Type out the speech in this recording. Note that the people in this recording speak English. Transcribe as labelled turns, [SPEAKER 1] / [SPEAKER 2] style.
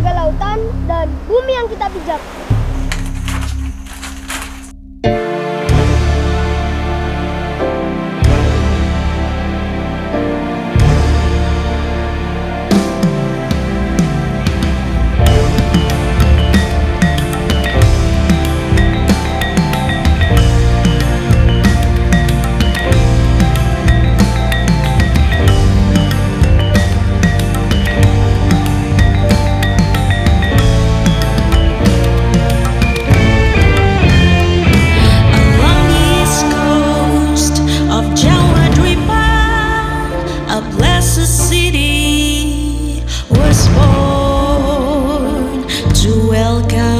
[SPEAKER 1] menjaga lautan dan bumi yang kita pijak. city was born to welcome.